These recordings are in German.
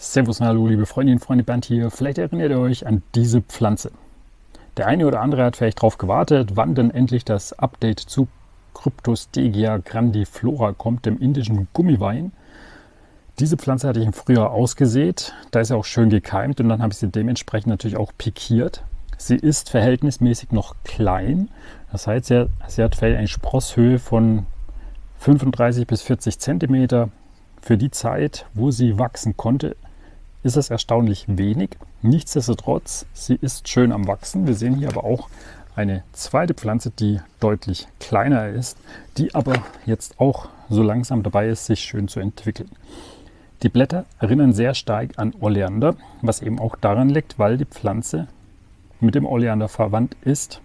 Servus und hallo, liebe Freundinnen und Freunde, Bernd hier. Vielleicht erinnert ihr euch an diese Pflanze. Der eine oder andere hat vielleicht darauf gewartet, wann denn endlich das Update zu Cryptostegia grandiflora kommt, dem indischen Gummiwein. Diese Pflanze hatte ich im Frühjahr ausgesät. Da ist sie auch schön gekeimt und dann habe ich sie dementsprechend natürlich auch pikiert. Sie ist verhältnismäßig noch klein. Das heißt, sie hat, sie hat eine Sprosshöhe von 35 bis 40 Zentimeter. Für die Zeit, wo sie wachsen konnte, ist es erstaunlich wenig. Nichtsdestotrotz, sie ist schön am Wachsen. Wir sehen hier aber auch eine zweite Pflanze, die deutlich kleiner ist, die aber jetzt auch so langsam dabei ist, sich schön zu entwickeln. Die Blätter erinnern sehr stark an Oleander, was eben auch daran liegt, weil die Pflanze mit dem Oleander verwandt ist.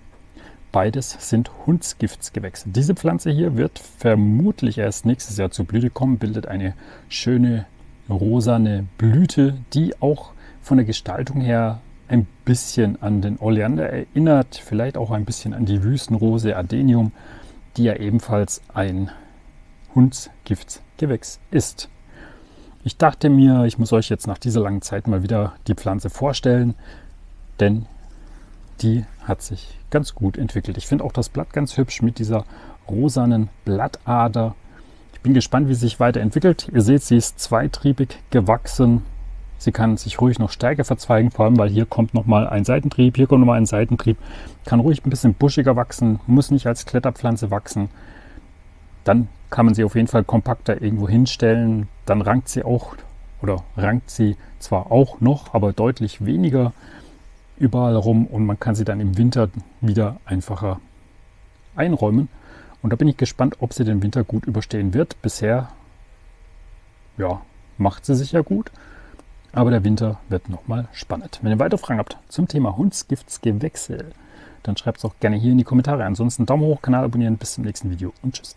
Beides sind Hundsgiftsgewächse. Diese Pflanze hier wird vermutlich erst nächstes Jahr zur Blüte kommen, bildet eine schöne rosane Blüte, die auch von der Gestaltung her ein bisschen an den Oleander erinnert, vielleicht auch ein bisschen an die Wüstenrose Adenium, die ja ebenfalls ein Hundsgiftsgewächs ist. Ich dachte mir, ich muss euch jetzt nach dieser langen Zeit mal wieder die Pflanze vorstellen, denn die hat sich ganz gut entwickelt. Ich finde auch das Blatt ganz hübsch mit dieser rosanen Blattader bin gespannt, wie sie sich weiterentwickelt. Ihr seht, sie ist zweitriebig gewachsen. Sie kann sich ruhig noch stärker verzweigen, vor allem weil hier kommt nochmal ein Seitentrieb, hier kommt nochmal ein Seitentrieb. Kann ruhig ein bisschen buschiger wachsen, muss nicht als Kletterpflanze wachsen. Dann kann man sie auf jeden Fall kompakter irgendwo hinstellen. Dann rankt sie auch oder rankt sie zwar auch noch, aber deutlich weniger überall rum und man kann sie dann im Winter wieder einfacher einräumen. Und da bin ich gespannt, ob sie den Winter gut überstehen wird. Bisher, ja, macht sie sich ja gut. Aber der Winter wird nochmal spannend. Wenn ihr weitere Fragen habt zum Thema Hundsgiftsgewechsel, dann schreibt es auch gerne hier in die Kommentare. Ansonsten Daumen hoch, Kanal abonnieren. Bis zum nächsten Video und tschüss.